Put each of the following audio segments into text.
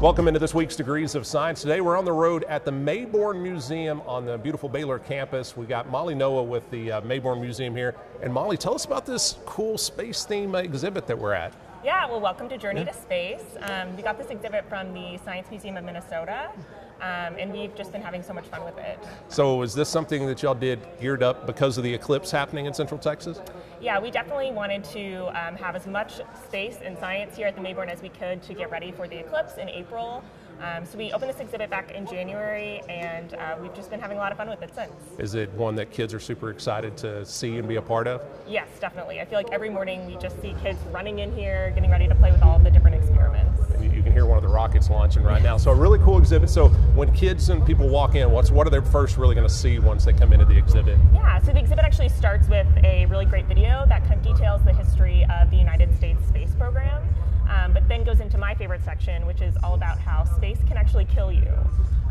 Welcome into this week's Degrees of Science. Today we're on the road at the Mayborn Museum on the beautiful Baylor campus. We got Molly Noah with the uh, Mayborn Museum here. And Molly, tell us about this cool space theme exhibit that we're at. Yeah, well, welcome to Journey yeah. to Space. Um, we got this exhibit from the Science Museum of Minnesota. Um, and we've just been having so much fun with it. So, is this something that y'all did geared up because of the eclipse happening in Central Texas? Yeah, we definitely wanted to um, have as much space and science here at the Mayborn as we could to get ready for the eclipse in April. Um, so we opened this exhibit back in January, and uh, we've just been having a lot of fun with it since. Is it one that kids are super excited to see and be a part of? Yes, definitely. I feel like every morning we just see kids running in here, getting ready to play with all of the different experiments. And you can hear one of the rockets launching right now. So a really cool exhibit. So when kids and people walk in, what's what are they first really going to see once they come into the exhibit? Yeah, so the exhibit actually starts with a really great video that kind of details the history of the United States space program. Um, but then goes into my favorite section, which is all about how space can actually kill you.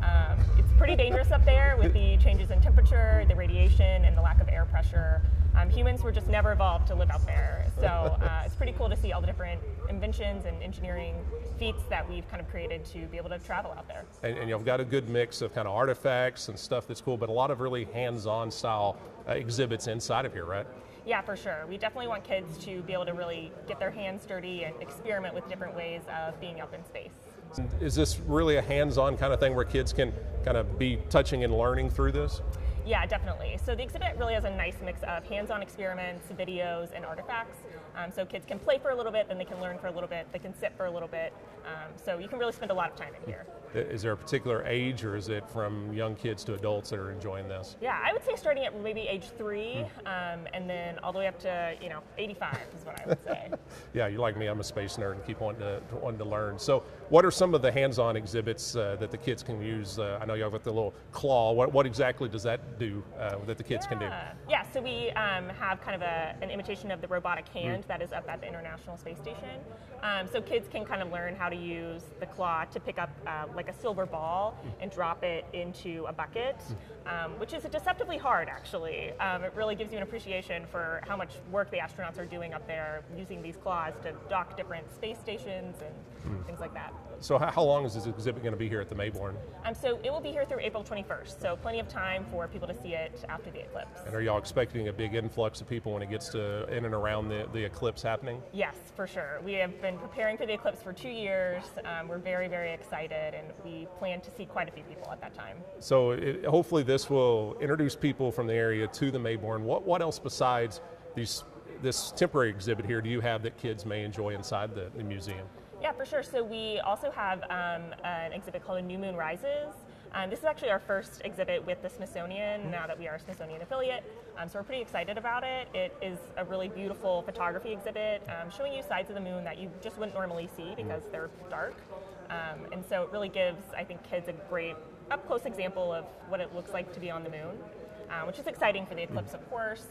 Um, it's pretty dangerous up there with the changes in temperature, the radiation, and the lack of air pressure. Um, humans were just never evolved to live out there. So uh, it's pretty cool to see all the different inventions and engineering feats that we've kind of created to be able to travel out there. And, and you've got a good mix of kind of artifacts and stuff that's cool, but a lot of really hands-on style uh, exhibits inside of here, right? Yeah, for sure. We definitely want kids to be able to really get their hands dirty and experiment with different ways of being up in space. Is this really a hands-on kind of thing where kids can kind of be touching and learning through this? Yeah, definitely. So the exhibit really has a nice mix of hands-on experiments, videos, and artifacts. Um, so kids can play for a little bit, then they can learn for a little bit, they can sit for a little bit. Um, so you can really spend a lot of time in here. Is there a particular age, or is it from young kids to adults that are enjoying this? Yeah, I would say starting at maybe age three, hmm. um, and then all the way up to you know 85 is what I would say. yeah, you're like me. I'm a space nerd and keep wanting to wanting to learn. So, what are some of the hands-on exhibits uh, that the kids can use? Uh, I know you have the little claw. What, what exactly does that do uh, that the kids yeah. can do? Yeah, so we um, have kind of a, an imitation of the robotic hand mm. that is up at the International Space Station. Um, so kids can kind of learn how to use the claw to pick up uh, like a silver ball mm. and drop it into a bucket, mm. um, which is deceptively hard actually. Um, it really gives you an appreciation for how much work the astronauts are doing up there using these claws to dock different space stations and mm. things like that. So how, long is this exhibit going to be here at the Mayborn? Um, so it will be here through April 21st, so plenty of time for people to see it after the eclipse. And are y'all expecting a big influx of people when it gets to in and around the, the eclipse happening? Yes, for sure. We have been preparing for the eclipse for two years. Um, we're very, very excited, and we plan to see quite a few people at that time. So it, hopefully this will introduce people from the area to the Mayborn. What, what else besides these this temporary exhibit here do you have that kids may enjoy inside the, the museum? Yeah, for sure. So we also have um, an exhibit called A New Moon Rises. Um, this is actually our first exhibit with the Smithsonian now that we are a Smithsonian affiliate. Um, so we're pretty excited about it. It is a really beautiful photography exhibit um, showing you sides of the moon that you just wouldn't normally see because they're dark. Um, and so it really gives, I think, kids a great up close example of what it looks like to be on the moon, uh, which is exciting for the eclipse, of course.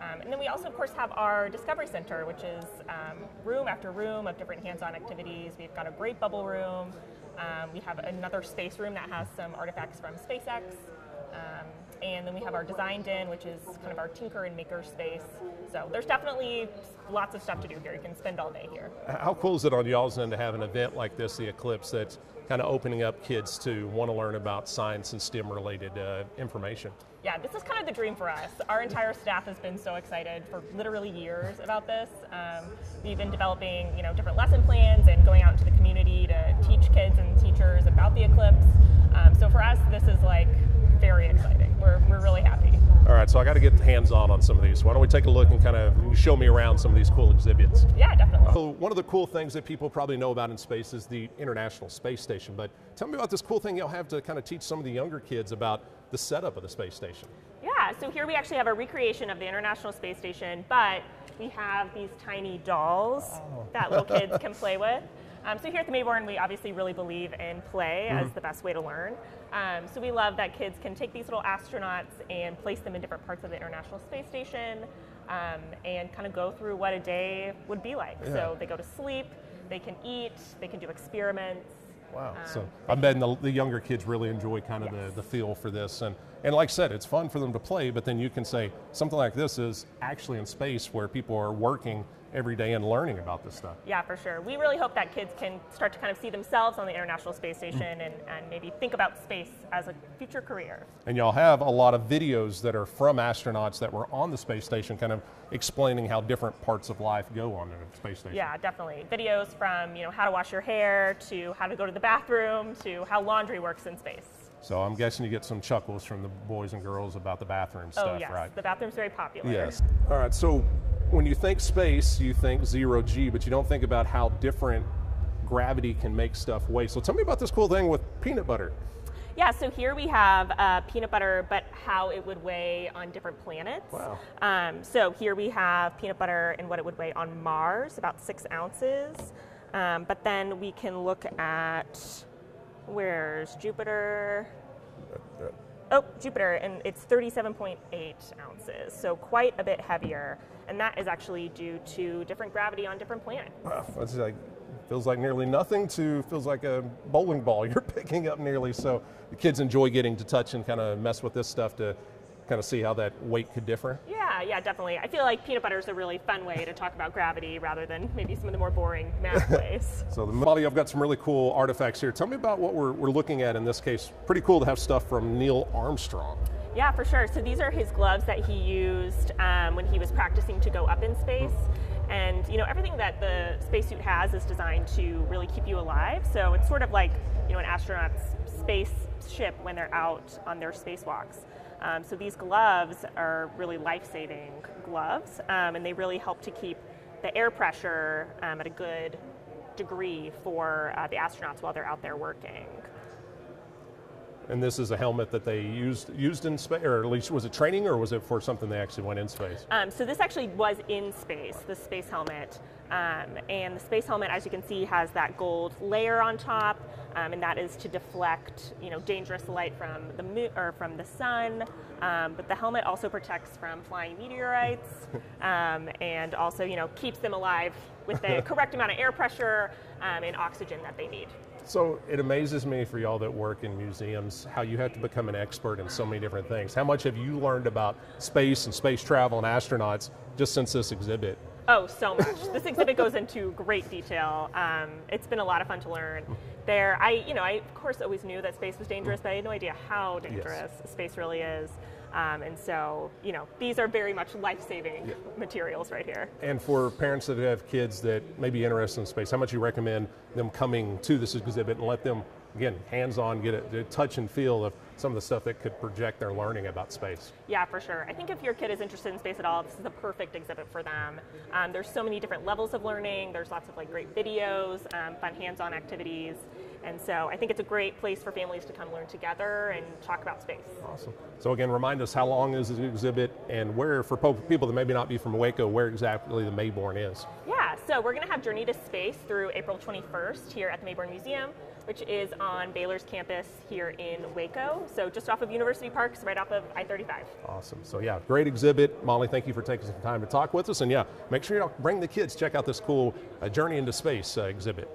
Um, and then we also, of course, have our Discovery Center, which is um, room after room of different hands-on activities. We've got a great bubble room. Um, we have another space room that has some artifacts from SpaceX. Um, and then we have our design den, which is kind of our tinker and maker space. So there's definitely lots of stuff to do here. You can spend all day here. How cool is it on y'all's end to have an event like this, the Eclipse, that's kind of opening up kids to want to learn about science and STEM related uh, information? Yeah, this is kind of the dream for us. Our entire staff has been so excited for literally years about this. Um, we've been developing, you know, different lesson plans and going out into the community to teach kids and teachers about the eclipse. Um, so for us, this is like very exciting. We're, we're really happy. All right, so I got to get hands on on some of these. Why don't we take a look and kind of show me around some of these cool exhibits? Yeah, definitely. So one of the cool things that people probably know about in space is the International Space Station. But tell me about this cool thing you'll have to kind of teach some of the younger kids about the setup of the space station. Yeah, so here we actually have a recreation of the International Space Station, but we have these tiny dolls oh. that little kids can play with. Um, so here at the Mayborn, we obviously really believe in play mm-hmm. as the best way to learn. Um, so we love that kids can take these little astronauts and place them in different parts of the International Space Station um, and kind of go through what a day would be like. Yeah. So they go to sleep, they can eat, they can do experiments. Wow. Um, so I bet the, the, younger kids really enjoy kind of yes. the, the feel for this. And, and like I said, it's fun for them to play, but then you can say something like this is actually in space where people are working every day and learning about this stuff. Yeah, for sure. We really hope that kids can start to kind of see themselves on the International Space Station and, and maybe think about space as a future career. And y'all have a lot of videos that are from astronauts that were on the space station, kind of explaining how different parts of life go on the space station. Yeah, definitely. Videos from you know how to wash your hair to how to go to the bathroom to how laundry works in space. So I'm guessing you get some chuckles from the boys and girls about the bathroom oh, stuff, oh yes, right? the bathroom's very popular. Yes. All right. So when you think space, you think zero G, but you don't think about how different gravity can make stuff weigh. So tell me about this cool thing with peanut butter. Yeah, so here we have uh, peanut butter, but how it would weigh on different planets. Wow. Um, so here we have peanut butter and what it would weigh on Mars, about six ounces. Um, but then we can look at where's Jupiter? Oh, Jupiter, and it's 37.8 ounces, so quite a bit heavier. And that is actually due to different gravity on different planets. Wow, that's like feels like nearly nothing to feels like a bowling ball you're picking up nearly. So the kids enjoy getting to touch and kind of mess with this stuff to kind of see how that weight could differ. Yeah, yeah, definitely. I feel like peanut butter is a really fun way to talk about gravity rather than maybe some of the more boring math ways. So the Molly, I've got some really cool artifacts here. Tell me about what we're, we're looking at in this case. Pretty cool to have stuff from Neil Armstrong. Yeah, for sure. So these are his gloves that he used um, when he was practicing to go up in space. And you know everything that the spacesuit has is designed to really keep you alive. So it's sort of like you know an astronaut's spaceship when they're out on their spacewalks. Um, so these gloves are really life-saving gloves, um, and they really help to keep the air pressure um, at a good degree for uh, the astronauts while they're out there working. And this is a helmet that they used used in space, or at least was it training, or was it for something they actually went in space? Um, so this actually was in space, the space helmet. Um, and the space helmet, as you can see, has that gold layer on top, um, and that is to deflect, you know, dangerous light from the moon or from the sun. Um, but the helmet also protects from flying meteorites, um, and also, you know, keeps them alive with the correct amount of air pressure um, and oxygen that they need. So it amazes me for y'all that work in museums how you have to become an expert in so many different things. How much have you learned about space and space travel and astronauts just since this exhibit? Oh, so much. this exhibit goes into great detail. Um, it's been a lot of fun to learn. There, I, you know, I of course always knew that space was dangerous, but I had no idea how dangerous yes. space really is. Um, and so, you know, these are very much life-saving yeah. materials right here. And for parents that have kids that may be interested in space, how much you recommend them coming to this exhibit and let them again, hands-on, get a, a, touch and feel of some of the stuff that could project their learning about space. Yeah, for sure. I think if your kid is interested in space at all, this is the perfect exhibit for them. Um, there's so many different levels of learning. There's lots of like great videos, um, fun hands-on activities. And so I think it's a great place for families to come learn together and talk about space. Awesome. So again, remind us how long is the exhibit and where, for people that maybe not be from Waco, where exactly the Mayborn is. Yeah, so we're going to have Journey to Space through April 21st here at the Mayborn Museum which is on Baylor's campus here in Waco. So just off of University Parks, right off of I-35. Awesome. So yeah, great exhibit. Molly, thank you for taking some time to talk with us. And yeah, make sure you bring the kids, check out this cool uh, Journey into Space uh, exhibit.